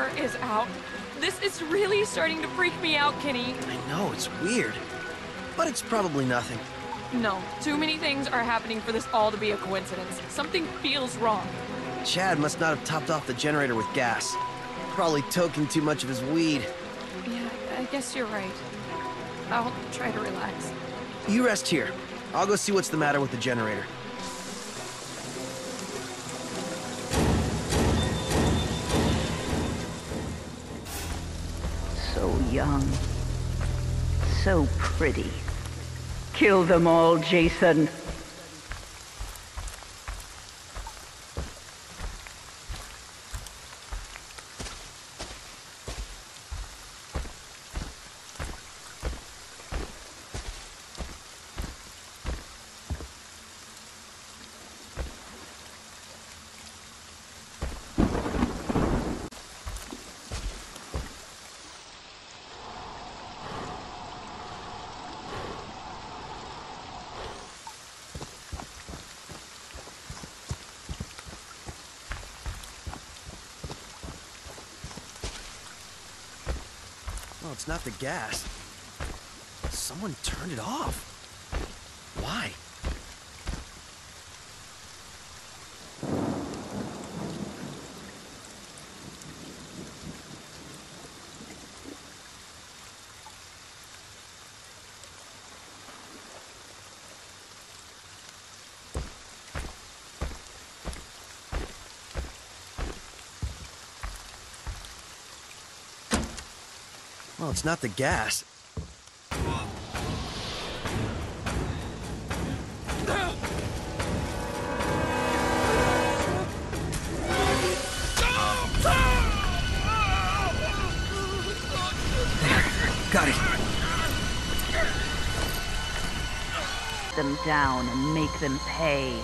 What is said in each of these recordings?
is out. This is really starting to freak me out, Kenny. I know, it's weird. But it's probably nothing. No, too many things are happening for this all to be a coincidence. Something feels wrong. Chad must not have topped off the generator with gas. Probably toking too much of his weed. Yeah, I guess you're right. I'll try to relax. You rest here. I'll go see what's the matter with the generator. Young. So pretty. Kill them all, Jason. It's not the gas. Someone turned it off. Why? Well, it's not the gas. Got it. Them down and make them pay.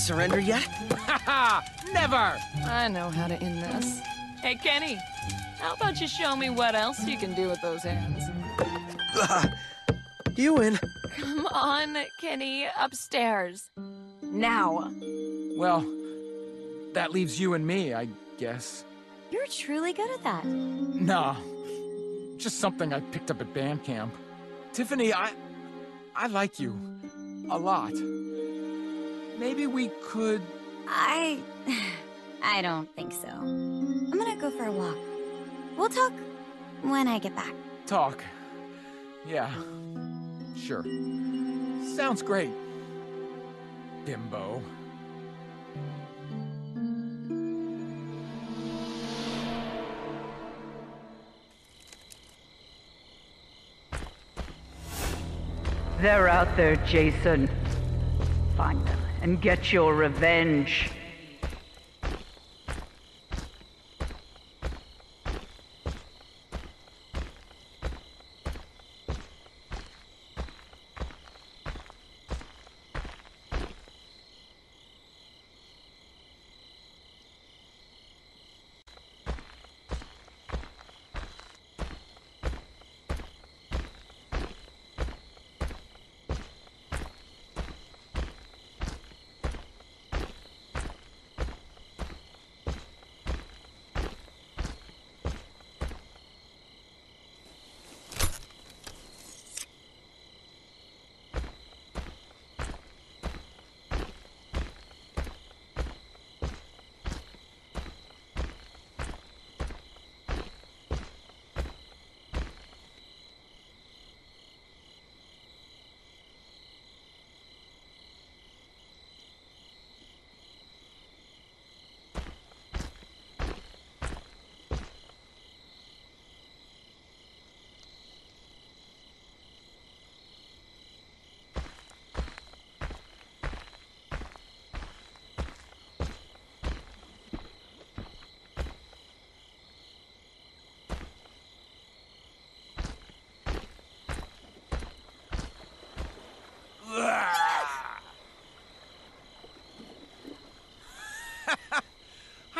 Surrender yet? Haha! Never! I know how to end this. Hey, Kenny, how about you show me what else you can do with those hands? you win. Come on, Kenny, upstairs. Now. Well, that leaves you and me, I guess. You're truly good at that. Nah. Just something I picked up at band camp. Tiffany, I. I like you. A lot. Maybe we could. I. I don't think so. I'm gonna go for a walk. We'll talk when I get back. talk. Yeah. Sure. Sounds great. Bimbo. They're out there, Jason. Find them and get your revenge.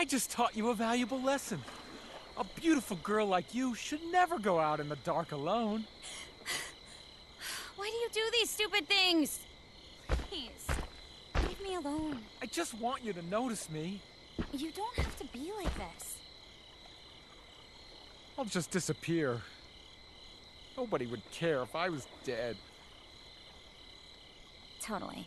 Just taught you a valuable lesson. A beautiful girl like you should never go out in the dark alone. Why do you do these stupid things? Please, leave me alone. I just want you to notice me. You don't have to be like this. I'll just disappear. Nobody would care if I was dead. Totally.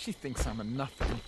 She thinks I'm a nothing.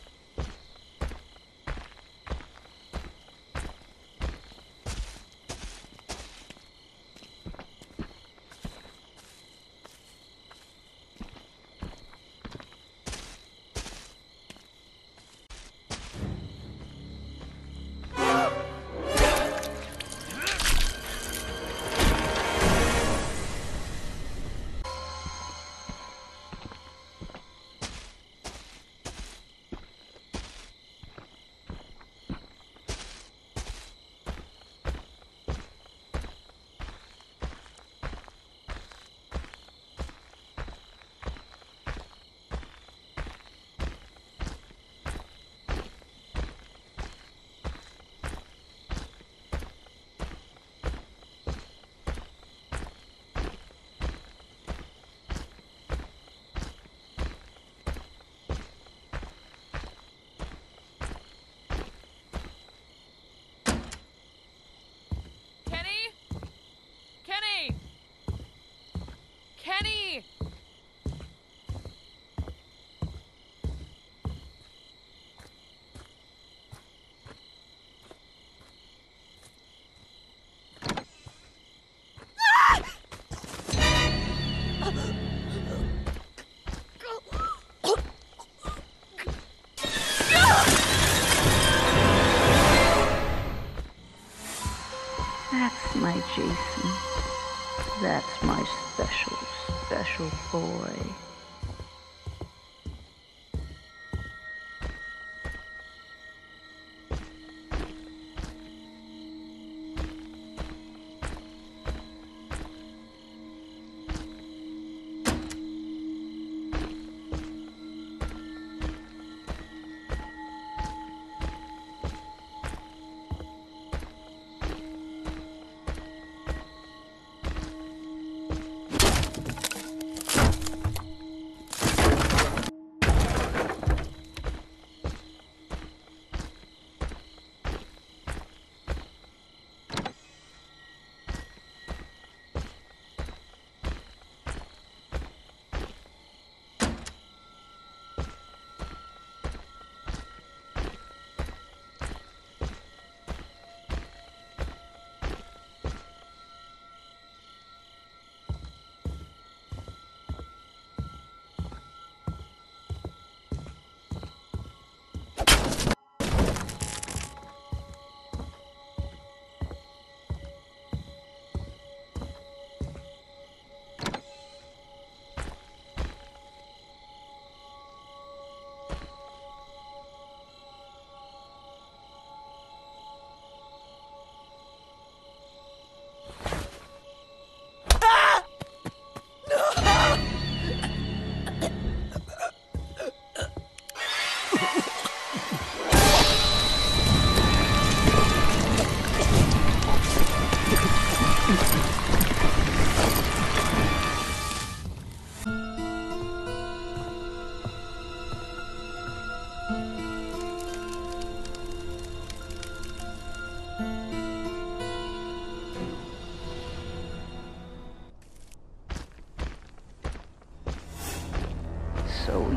Special boy.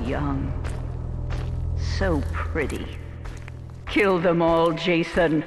Young. So pretty. Kill them all, Jason.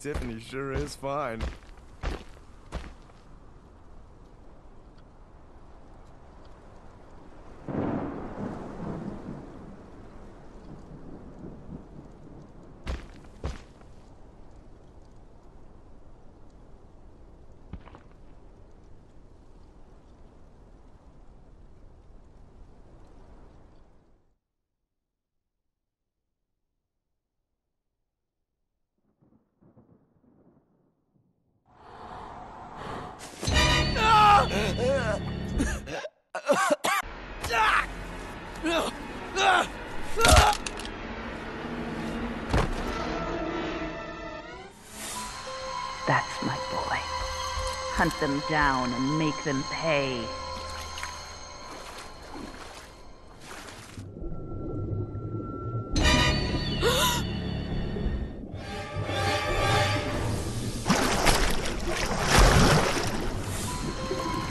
Tiffany sure is fine. Hunt them down and make them pay.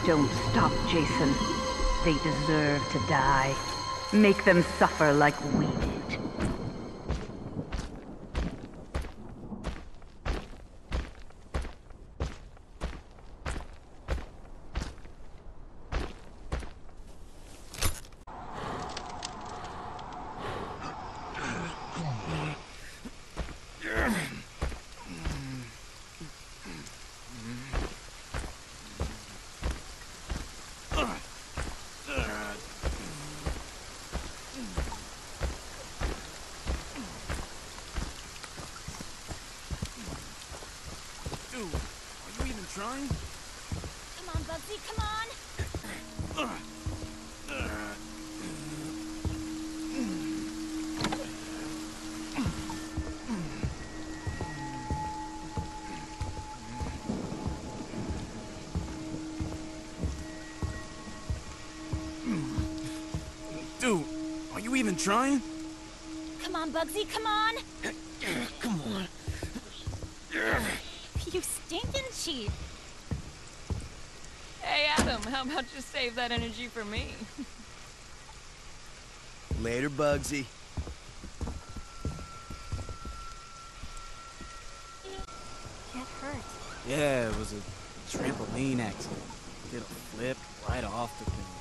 Don't stop, Jason. They deserve to die. Make them suffer like we did. Dude, are you even trying? Come on, Buggzy, come on! Dude, are you even trying? Come on, Buggzy, come on! Come on. You stinking cheat! Hey, Adam, how about you save that energy for me? Later, Buggzy. Get hurt. Yeah, it was a trampoline accident. Did a flip right off the thing.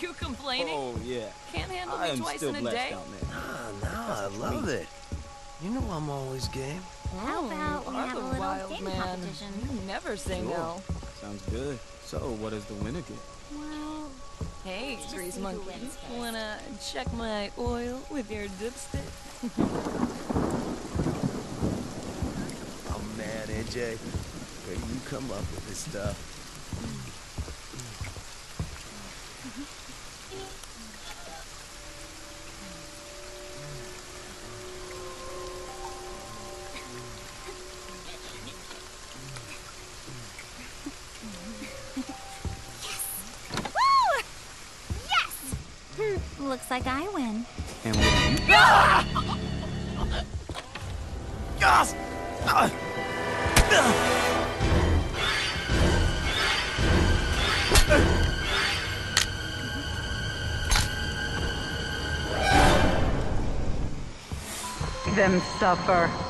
You complaining? Oh yeah. Can't handle I me twice still in a day? down there. Ah, I love it. You know I'm always game. How about we you are have a the little wild game man. competition? You never say Sure. no. Sounds good. So, what does the winner get? Well, Hey, Grease Monkey, wanna check my oil with your dipstick? Oh man, AJ, where do you come up with this stuff? Looks like I win. And with you. Gus! Ah! Them suffer.